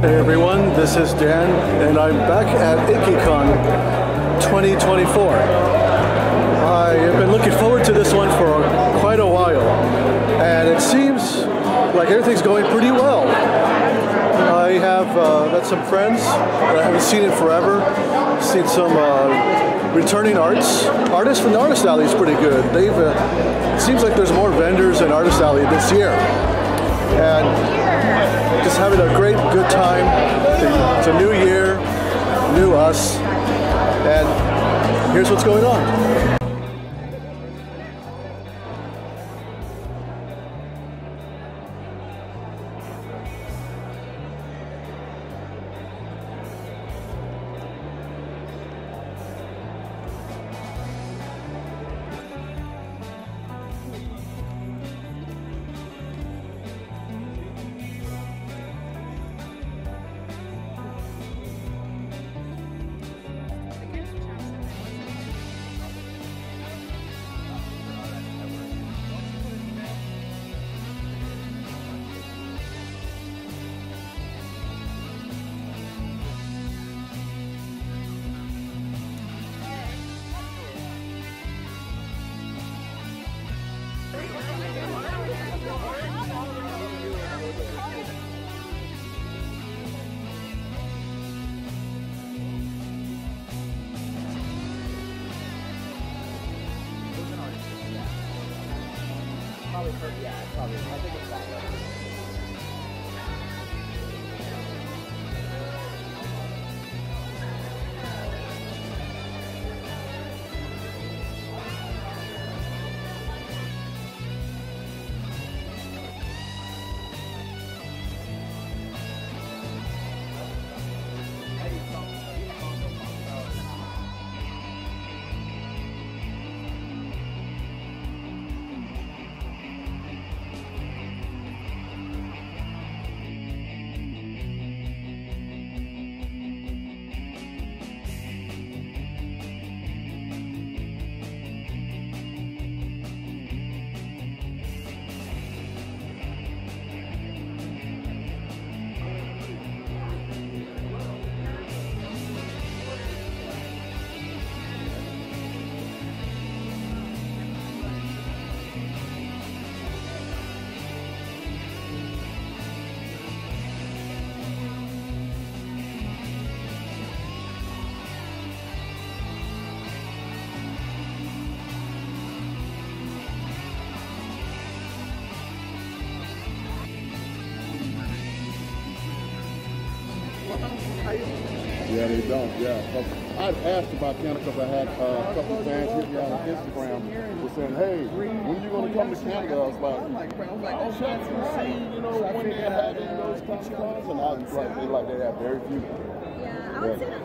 Hey everyone, this is Dan, and I'm back at Ikkicon 2024. I have been looking forward to this one for quite a while, and it seems like everything's going pretty well. I have uh, met some friends that I haven't seen in forever, seen some uh, returning arts. Artists from the Artist Alley is pretty good. They've, uh, it seems like there's more vendors in Artist Alley this year. And just having a great, good time. It's a new year, new us, and here's what's going on. I think they don't. Yeah. I'd asked about Canada because I had uh, a couple of fans hit me on Instagram was saying, hey, when are you going to come to Canada? I was like, I'll check and see, you know, when they're having those Comic Cons. And I was like, they like they have very few. Yeah, I would say the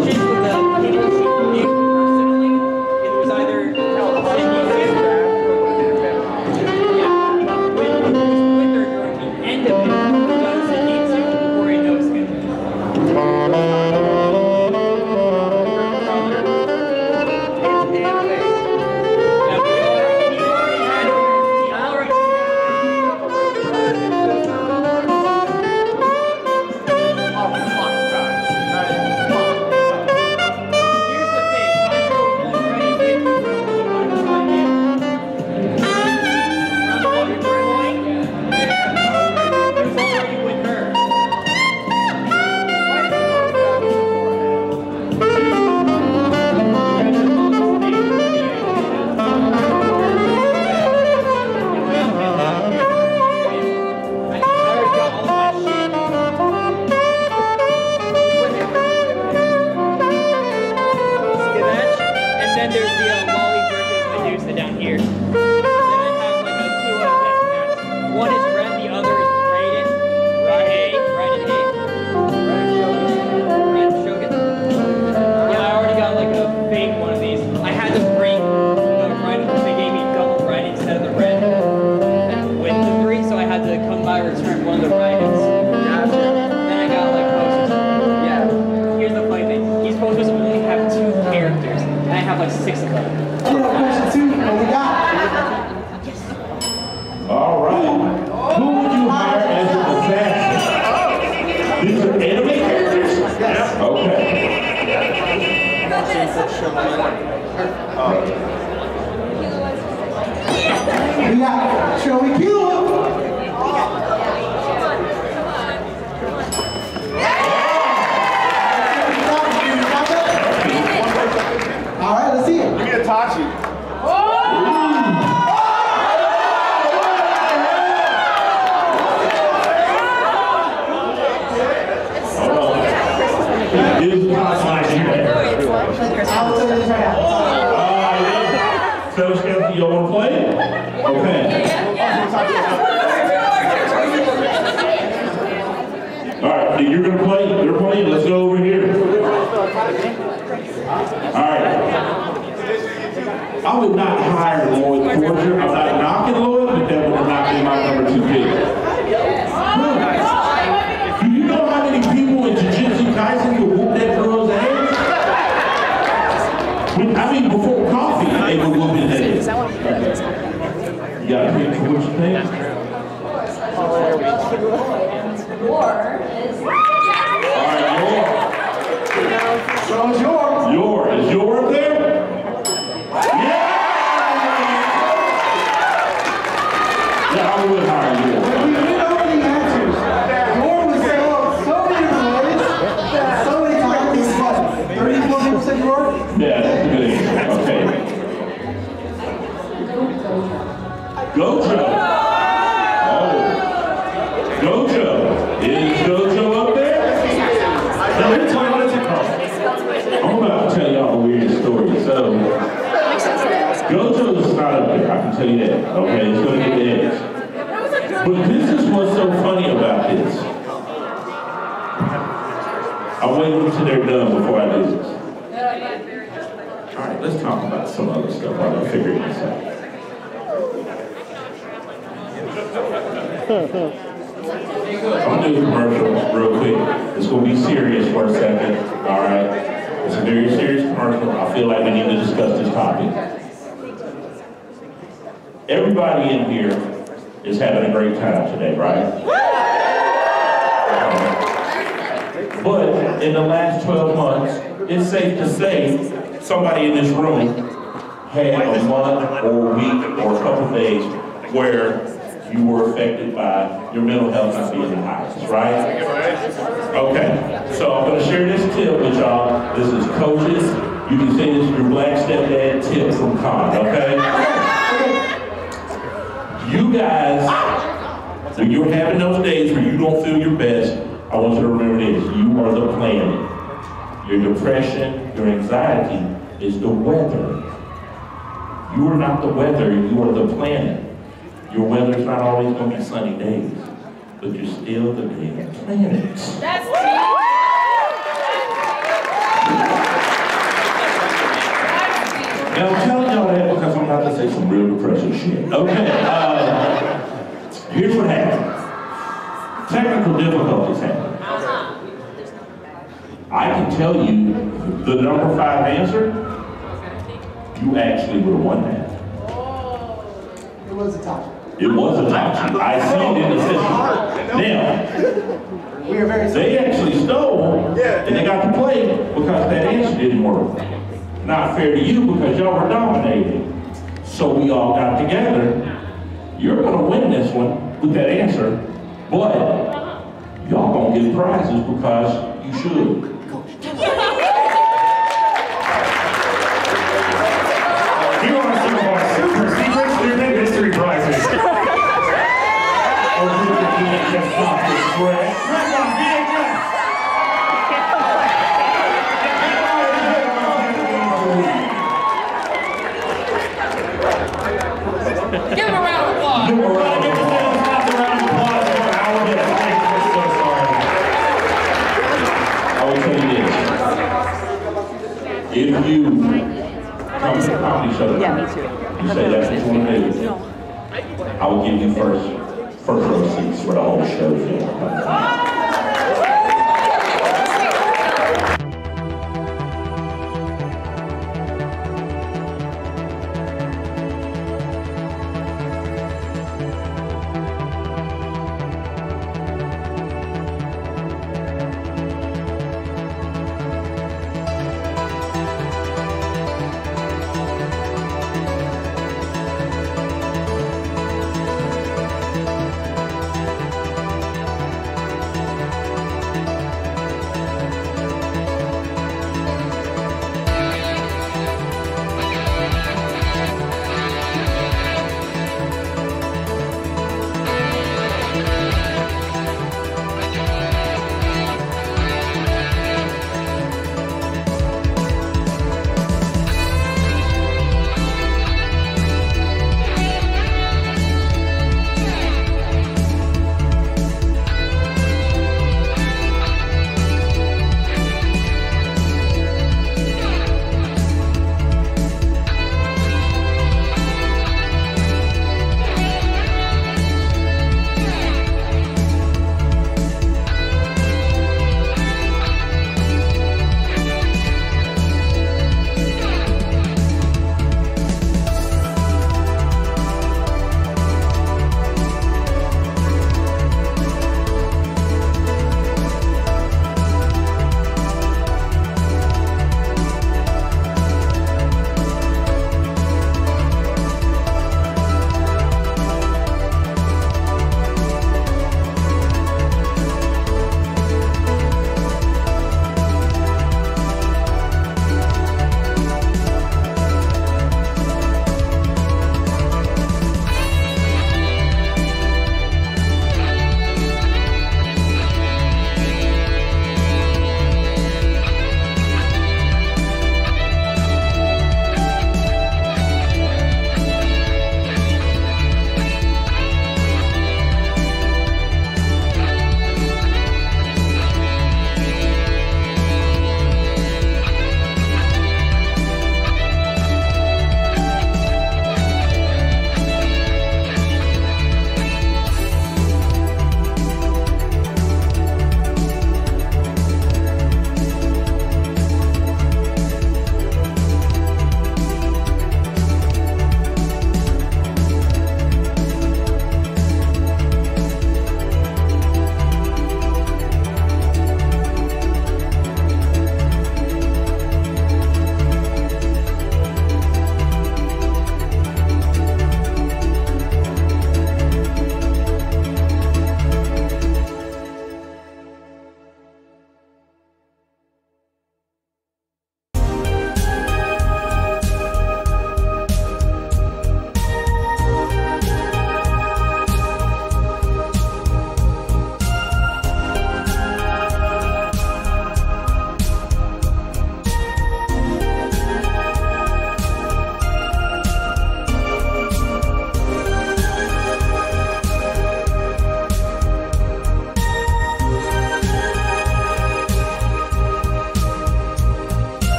Thank you. gender reveal. Question two, what we got? All right. Who would you hire as an assassin? These are enemy characters? Okay. We got Joey Kilo. See it. Give me a Tachi. Hold on. Here's the punchline here. I will tell you this right now. Uh, yeah. So, Skeptic, you want to play? Okay. All right, you're gonna play, you're playing, let's go over here. All right. I would not hire Loid Forger, I'm not knocking Loid, but that would not be my number two pick. Do you know how many people in Jujutsu Kaisen could whoop that girl's ass? When- I mean, before coffee, they were whooping that ass. You got a pick for what you think? All right, So it's yours. your, your, is Yor up there? Yeah! Yeah, I would hire you. We, we know the answers. Yor was say up so many ways, so many times. It's what, 34 people said Yor? Yeah, that's a good answer. Okay. Gojo. Oh. Gojo. Is Gojo up there? Now, let me tell you what it's called. I'm about to tell y'all a weird story. So, Gojo's not up there, I can tell you that. Okay, it's gonna get the edge. But this is what's so funny about this. I'll wait until they're done before I do this. All right, let's talk about some other stuff while I'm figuring this out. I'm gonna do a commercial real quick. It's gonna be serious for a second, all right? It's a very serious commercial. I feel like we need to discuss this topic. Everybody in here is having a great time today, right? But in the last 12 months, it's safe to say somebody in this room had a month or a week or a couple days where you were affected by your mental health not being the highest, right? Okay, so I'm gonna share this tip with y'all. This is coaches. You can say this is your black stepdad tip from Con, okay? You guys, when you're having those days where you don't feel your best, I want you to remember this. You are the planet. Your depression, your anxiety is the weather. You are not the weather, you are the planet. Your weather's not always going to be sunny days, but you're still the damn planet. That's deep. Now I'm telling y'all that because I'm about to say some real depressing shit. Okay, uh, here's what happened. Technical difficulties happened. I can tell you the number five answer, you actually would have won that. It was a top. It was a top. I see it in the system. Now, We are very they actually stole and they got to play because that answer didn't work. Not fair to you because y'all were dominated. So we all got together. You're gonna win this one with that answer, but y'all gonna get prizes because you should. You want some of our super secret stupid mystery prizes. or did the VHS box spread? Grab one VHS! Give him a round of applause. We're gonna give the sales staff a round of applause for our guest. Thank you, we're so sorry. I will tell you this. If you come to the comedy show. Yeah, me too. You say that's what you want to do. I will give you first, first row seats for the whole show if you want.